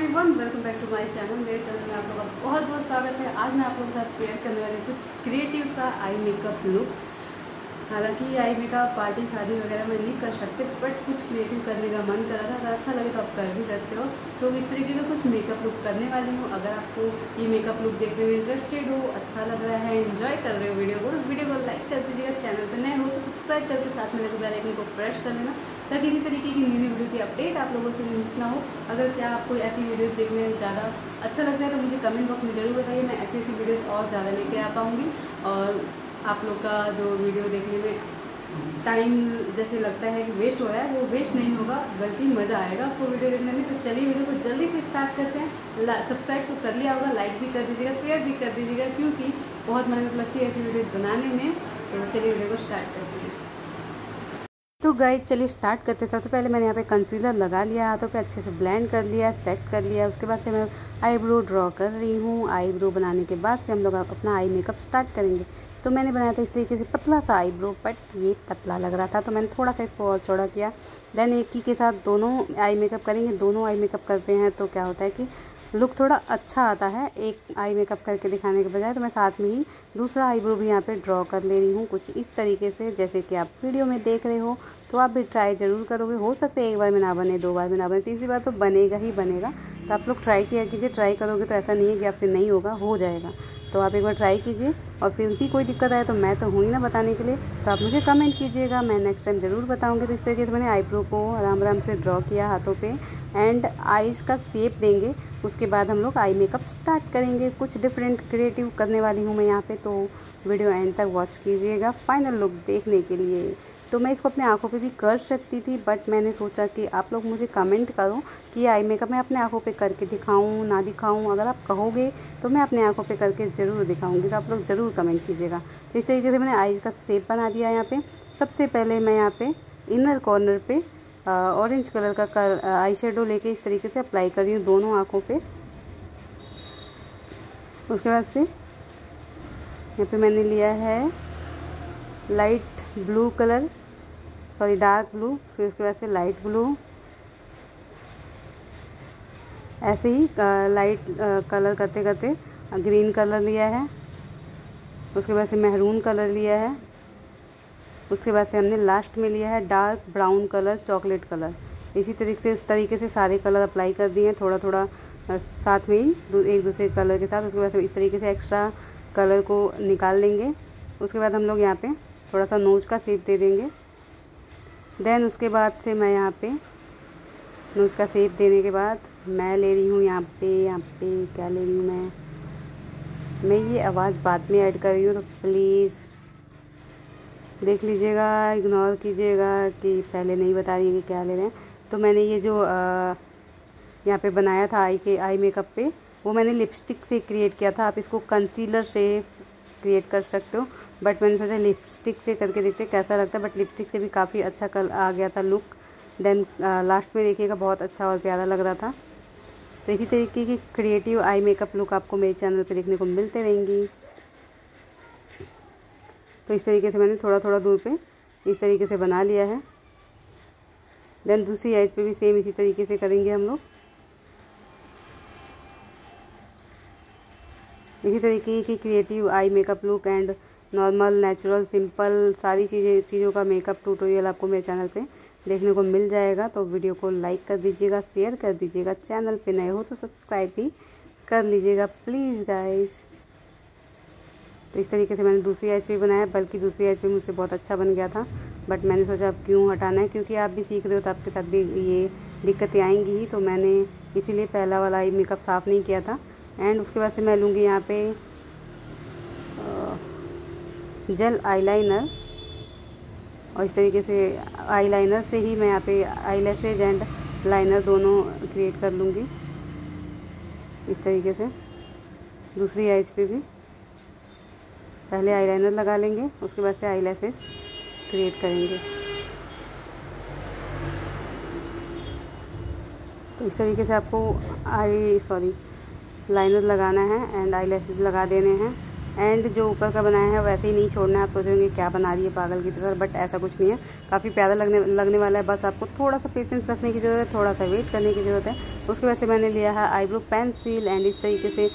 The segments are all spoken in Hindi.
Everyone welcome back to my channel मेरे चैनल में आप लोगों का बहुत बहुत स्वागत है। आज मैं आप लोगों के साथ शेयर करने वाली कुछ क्रिएटिव सा आई मेकअप लुक हालाँकि आई मेकअप पार्टी शादी वगैरह में नहीं कर सकते बट कुछ क्रिएटिव करने का मन कर रहा था। अगर अच्छा लगे तो आप कर भी सकते हो। तो इस तरीके का कुछ मेकअप लुक करने वाली हूँ। अगर आपको ये मेकअप लुक देखने में इंटरेस्टेड हो अच्छा लग रहा है इन्जॉय कर रहे हो वीडियो को वीडियो को लाइक कर दीजिएगा। चैनल पर नए हो तो सब्सक्राइब करके साथ में बेल आइकन को प्रेस कर लेना। ताकि इसी तरीके की न्यू वीडियो की अपडेट आप लोगों से मिस ना हो। अगर क्या आपको ऐसी वीडियोस देखने में ज़्यादा अच्छा लगता है तो मुझे कमेंट बॉक्स में ज़रूर बताइए। मैं ऐसी ऐसी वीडियोस और ज़्यादा लेके आ पाऊँगी। और आप लोग का जो वीडियो देखने में टाइम जैसे लगता है कि वेस्ट हो रहा है, वो वेस्ट नहीं होगा, बल्कि मज़ा आएगा आपको वीडियो देखने में। तो चलिए वीडियो को जल्दी से स्टार्ट करते हैं। सब्सक्राइब तो कर लिया होगा लाइक भी कर दीजिएगा शेयर भी कर दीजिएगा, क्योंकि बहुत मेहनत लगती है ऐसी वीडियो बनाने में। तो चलिए वीडियो को स्टार्ट करते हैं। तो गाइज़ चलिए स्टार्ट करते सबसे पहले मैंने यहाँ पे कंसीलर लगा लिया, हाथों पे अच्छे से ब्लेंड कर लिया सेट कर लिया। उसके बाद से मैं आईब्रो ड्रॉ कर रही हूँ। आईब्रो बनाने के बाद से हम लोग अपना आई मेकअप स्टार्ट करेंगे। तो मैंने बनाया था इस तरीके से पतला सा आईब्रो बट ये पतला लग रहा था तो मैंने थोड़ा सा इसको और चौड़ा किया। देन एक ही के साथ दोनों आई मेकअप करेंगे, दोनों आई मेकअप करते हैं तो क्या होता है कि लुक थोड़ा अच्छा आता है, एक आई मेकअप करके दिखाने के बजाय तो मैं साथ में ही दूसरा आईब्रो भी यहाँ पे ड्रॉ कर ले रही हूँ कुछ इस तरीके से, जैसे कि आप वीडियो में देख रहे हो। तो आप भी ट्राई ज़रूर करोगे। हो सकता है एक बार में ना बने, दो बार में ना बने, तीसरी बार तो बनेगा ही बनेगा। तो आप लोग ट्राई किया कीजिए ट्राई करोगे तो ऐसा नहीं है कि आपसे नहीं होगा, हो जाएगा। तो आप एक बार ट्राई कीजिए और फिर भी कोई दिक्कत आए तो मैं तो हूँ ही ना बताने के लिए। तो आप मुझे कमेंट कीजिएगा, मैं नेक्स्ट टाइम ज़रूर बताऊँगी। तो इस तरीके से मैंने आईब्रो को आराम आराम से ड्रॉ किया हाथों पे। एंड आईज़ का शेप देंगे, उसके बाद हम लोग आई मेकअप स्टार्ट करेंगे। कुछ डिफरेंट क्रिएटिव करने वाली हूँ मैं यहाँ पर तो वीडियो एंड तक वॉच कीजिएगा। फाइनल लुक देखने के लिए। तो मैं इसको अपने आँखों पे भी कर सकती थी बट मैंने सोचा कि आप लोग मुझे कमेंट करो कि आई मेकअप मैं अपने आँखों पे करके दिखाऊँ ना दिखाऊँ। अगर आप कहोगे तो मैं अपने आँखों पे करके ज़रूर दिखाऊँगी। तो आप लोग ज़रूर कमेंट कीजिएगा। तो इस तरीके से मैंने आईज का सेप बना दिया यहाँ पर सबसे पहले मैं यहाँ पर इनर कॉर्नर पर ऑरेंज कलर का कर, आई शेडो लेके इस तरीके से अप्लाई कर रही हूँ दोनों आँखों पर उसके बाद से यहाँ पे मैंने लिया है light blue colour sorry dark blue फिर उसके बाद से लाइट ब्लू ऐसे ही लाइट कलर करते करते ग्रीन कलर लिया है. उसके बाद से महरून कलर लिया है. उसके बाद से हमने लास्ट में लिया है dark brown colour chocolate colour इसी तरीके से, इस तरीके से सारे कलर अप्लाई कर दिए हैं थोड़ा थोड़ा साथ में ही एक दूसरे कलर के साथ. उसके बाद इस तरीके से एक्स्ट्रा कलर को निकाल लेंगे. उसके बाद हम लोग यहाँ पे थोड़ा सा नोज़ का शेप दे देंगे. देन उसके बाद से मैं यहाँ पे का शेप देने के बाद मैं ले रही हूँ यहाँ पे यहाँ पे, क्या ले रही हूँ मैं? मैं ये आवाज़ बाद में ऐड कर रही हूँ तो प्लीज़ देख लीजिएगा इग्नोर कीजिएगा कि पहले नहीं बता रही कि क्या ले रहे हैं। तो मैंने ये जो यहाँ पे बनाया था आई के, आई मेकअप पे, वो मैंने लिपस्टिक से क्रिएट किया था। आप इसको कंसीलर से क्रिएट कर सकते हो। बट मैंने सोचा लिपस्टिक से करके देखते कैसा लगता है। बट लिपस्टिक से भी काफ़ी अच्छा कल आ गया था लुक देन लास्ट में देखिएगा बहुत अच्छा और प्यारा लग रहा था। तो इसी तरीके की क्रिएटिव आई मेकअप लुक आपको मेरे चैनल पर देखने को मिलते रहेंगी। तो इस तरीके से मैंने थोड़ा थोड़ा दूर पे इस तरीके से बना लिया है। देन दूसरी आइज़ पे भी सेम इसी तरीके से करेंगे हम लोग। इसी तरीके की creative eye makeup look and normal natural simple सारी चीज़ें, चीज़ों का मेकअप ट्यूटोरियल आपको मेरे चैनल पे देखने को मिल जाएगा। तो वीडियो को लाइक कर दीजिएगा शेयर कर दीजिएगा। चैनल पे नए हो तो सब्सक्राइब भी कर लीजिएगा प्लीज़ गाइस तो इस तरीके से मैंने दूसरी एच बनाया, बल्कि दूसरी एच मुझसे बहुत अच्छा बन गया था। बट मैंने सोचा अब क्यों हटाना है? क्योंकि आप भी सीख रहे हो तो आपके साथ भी ये दिक्कतें आएँगी ही। तो मैंने इसीलिए पहला वाला आई मेकअप साफ़ नहीं किया था। एंड उसके बाद से मैं लूँगी यहाँ पे जेल आईलाइनर और इस तरीके से आईलाइनर से ही मैं यहाँ पे आईलैसेज एंड लाइनर दोनों क्रिएट कर लूँगी। इस तरीके से। दूसरी आइज़ पे भी। पहले आईलाइनर लगा लेंगे, उसके बाद से आईलैसेज क्रिएट करेंगे। तो इस तरीके से आपको आई सॉरी लाइनर लगाना है एंड आई लगा देने हैं। एंड जो ऊपर का बनाया है, वैसे ही नहीं छोड़ना है, आप सोचेंगे क्या बना रही है पागल की तरह बट ऐसा कुछ नहीं है। काफ़ी प्यारा लगने लगने वाला है, बस आपको थोड़ा सा पेशेंस रखने की ज़रूरत है थोड़ा सा वेट करने की ज़रूरत है। उसके वैसे मैंने लिया है आईब्रो पेंसिल एंड इस तरीके से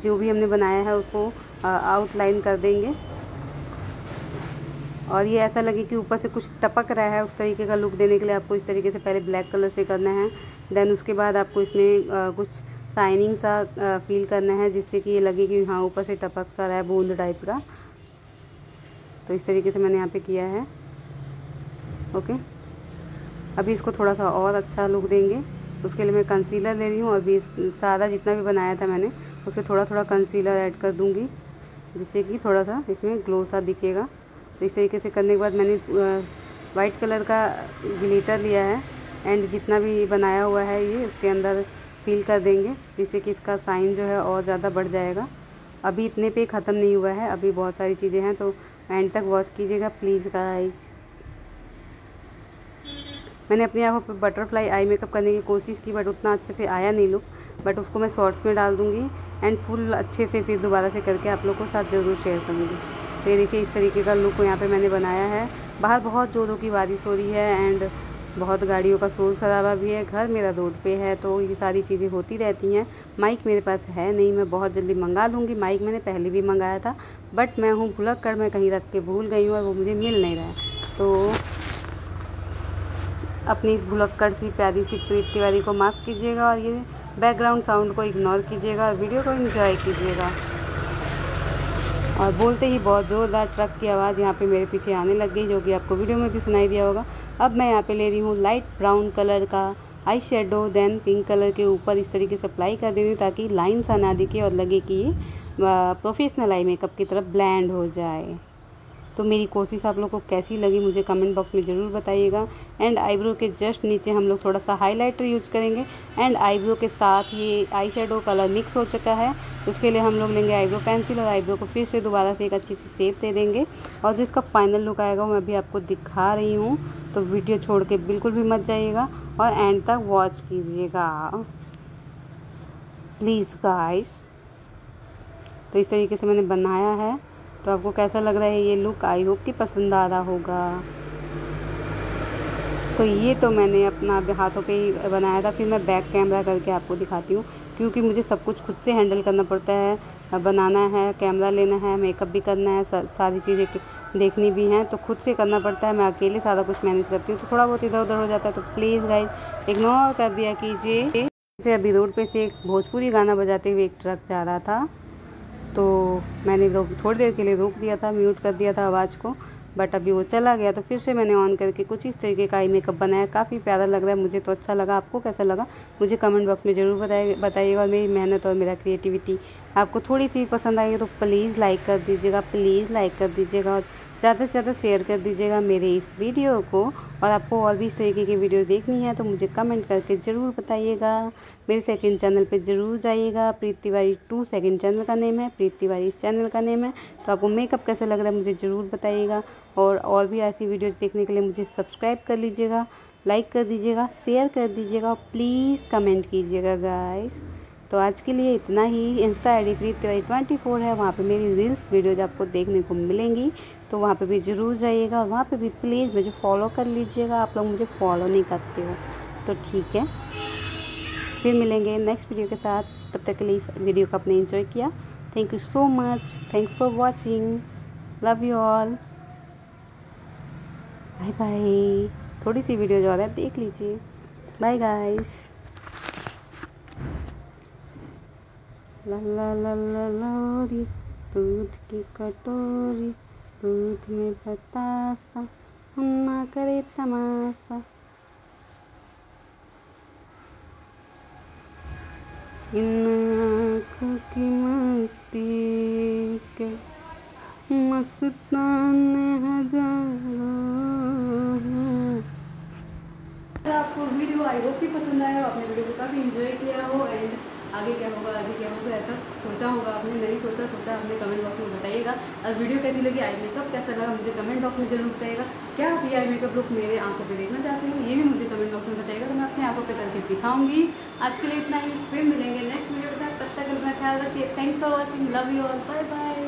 जो भी हमने बनाया है, उसको आउटलाइन कर देंगे। और ये ऐसा लगे कि ऊपर से कुछ टपक रहा है, उस तरीके का लुक देने के लिए आपको इस तरीके से पहले ब्लैक कलर से करना है। देन उसके बाद आपको इसमें कुछ शाइनिंग सा फील करना है, जिससे कि ये लगे कि हाँ ऊपर से टपक सा रहा है, बूंद टाइप का। तो इस तरीके से मैंने यहाँ पे किया है। ओके? अभी इसको थोड़ा सा और अच्छा लुक देंगे। उसके लिए मैं कंसीलर ले रही हूँ। और भी सारा जितना भी बनाया था मैंने, उसमें थोड़ा थोड़ा कंसीलर ऐड कर दूँगी, जिससे कि थोड़ा सा इसमें ग्लो सा दिखेगा। तो इस तरीके से करने के बाद मैंने वाइट कलर का ग्लिटर लिया है। एंड जितना भी बनाया हुआ है ये, उसके अंदर फिल कर देंगे, जिससे कि इसका साइन जो है और ज़्यादा बढ़ जाएगा। अभी इतने पे ख़त्म नहीं हुआ है, अभी बहुत सारी चीज़ें हैं तो एंड तक वॉश कीजिएगा प्लीज़ गाइस मैंने अपनी आँखों पर बटरफ्लाई आई मेकअप करने की कोशिश की बट उतना अच्छे से आया नहीं लुक बट उसको मैं शॉर्ट्स में डाल दूँगी एंड फुल अच्छे से फिर दोबारा से करके आप लोग को साथ ज़रूर शेयर करूँगी। तो ये देखिए, इस तरीके का लुक यहाँ पे मैंने बनाया है। बाहर बहुत जोरों की बारिश हो रही है एंड बहुत गाड़ियों का शोर शराबा भी है, घर मेरा रोड पे है तो ये सारी चीज़ें होती रहती हैं। माइक मेरे पास है नहीं, मैं बहुत जल्दी मंगा लूँगी। माइक मैंने पहले भी मंगाया था, बट मैं हूँ भुलक कर, मैं कहीं रख के भूल गई हूँ और वो मुझे मिल नहीं रहा है। तो अपनी इस भुलक्कड़ सी प्यारी सी प्रीत तिवारी को माफ़ कीजिएगा और ये बैकग्राउंड साउंड को इग्नोर कीजिएगा और वीडियो को इन्जॉय कीजिएगा। और बोलते ही बहुत ज़ोरदार ट्रक की आवाज़ यहाँ पे मेरे पीछे आने लग गई, जो कि आपको वीडियो में भी सुनाई दिया होगा। अब मैं यहाँ पे ले रही हूँ लाइट ब्राउन कलर का eye shadow then pink colour के ऊपर इस तरीके से अप्लाई कर दे रही हूँ ताकि लाइन सा ना दिखे और लगे कि प्रोफेशनल आई मेकअप की तरफ़ ब्लैंड हो जाए। तो मेरी कोशिश आप लोग को कैसी लगी मुझे कमेंट बॉक्स में ज़रूर बताइएगा। एंड आईब्रो के जस्ट नीचे हम लोग थोड़ा सा हाइलाइटर यूज़ करेंगे। एंड आईब्रो के साथ ये आई कलर मिक्स हो चुका है। उसके लिए हम लोग लेंगे आईब्रो पेंसिल और आईब्रो को फिर से दोबारा से एक अच्छी सी सेप दे देंगे। और जो इसका फाइनल लुक आएगा वो मैं अभी आपको दिखा रही हूँ। तो वीडियो छोड़ के बिल्कुल भी मत जाइएगा। और एंड तक वॉच कीजिएगा। प्लीज़ गाइस तो इस तरीके से मैंने बनाया है। तो आपको कैसा लग रहा है ये लुक आई होप कि पसंद आ रहा होगा। तो ये तो मैंने अपना हाथों पे ही बनाया था, फिर मैं बैक कैमरा करके आपको दिखाती हूँ, क्योंकि मुझे सब कुछ खुद से हैंडल करना पड़ता है। बनाना है कैमरा लेना है मेकअप भी करना है सारी चीज़ें देखनी भी हैं तो खुद से करना पड़ता है। मैं अकेले सारा कुछ मैनेज करती हूँ तो थोड़ा बहुत इधर उधर हो जाता है तो प्लीज़ गाइज़ इग्नोर कर दिया कीजिए। जैसे अभी रोड पे से एक भोजपुरी गाना बजाते हुए एक ट्रक जा रहा था। तो मैंने रोक, थोड़ी देर के लिए रोक दिया था, म्यूट कर दिया था आवाज़ को बट अभी वो चला गया तो फिर से मैंने ऑन करके कुछ इस तरीके का आई मेकअप बनाया। काफ़ी प्यारा लग रहा है, मुझे तो अच्छा लगा। आपको कैसा लगा? मुझे कमेंट बॉक्स में ज़रूर बताइए बताइएगा। और मेरी मेहनत और मेरा क्रिएटिविटी आपको थोड़ी सी पसंद आएगी तो प्लीज़ लाइक कर दीजिएगा प्लीज़ लाइक कर दीजिएगा। और ज़्यादा से ज़्यादा शेयर कर दीजिएगा मेरे इस वीडियो को और आपको और भी इस तरीके की वीडियो देखनी है तो मुझे कमेंट करके ज़रूर बताइएगा। मेरे सेकंड चैनल पे ज़रूर जाइएगा। Preet Tiwari two second channel का नेम है। प्रीत तिवारी इस चैनल का नेम है। तो आपको मेकअप कैसा लग रहा है मुझे ज़रूर बताइएगा। और और भी ऐसी वीडियोज़ देखने के लिए मुझे सब्सक्राइब कर लीजिएगा लाइक कर दीजिएगा शेयर कर दीजिएगा प्लीज़ कमेंट कीजिएगा गाइस तो आज के लिए इतना ही। Insta I D Preet Tiwari twenty four है। वहाँ पे मेरी रील्स वीडियोज़ आपको देखने को मिलेंगी। तो वहाँ पे भी ज़रूर जाइएगा वहाँ पे भी प्लीज़ मुझे फॉलो कर लीजिएगा। आप लोग मुझे फॉलो नहीं करते हो। तो ठीक है। फिर मिलेंगे नेक्स्ट वीडियो के साथ। तब तक के लिए वीडियो को आपने इन्जॉय किया। Thank you so much thanks for watching love you all bye bye थोड़ी सी वीडियो जो है, देख लीजिए। बाय गाइस ला ला ला ला लोरी दूध की कटोरी। दूध में बतासा, हम ना करे तमाशा। इन आँखों की मस्ती के मस्तान हज़ारों आपको वीडियो आई होप कि पसंद आया आपने वीडियो को काफ़ी इन्जॉय किया हो एंड आगे क्या होगा, आगे क्या होगा, ऐसा सोचा होगा आपने, नहीं सोचा सोचा आपने कमेंट बॉक्स में बताइएगा। और वीडियो कैसी लगी आई मेकअप कैसा लगा, मुझे कमेंट बॉक्स में ज़रूर बताइएगा। क्या आप ये आई मेकअप लुक मेरे आँखों पर देखना चाहते हैं, ये भी मुझे कमेंट बॉक्स में बताएगा तो मैं अपने आँखों पर करके दिखाऊँगी। आज के लिए इतना ही, फिर मिलेंगे नेक्स्ट वीडियो के साथ तब तक अपना ख्याल रखिए। Thank for watching love you all bye bye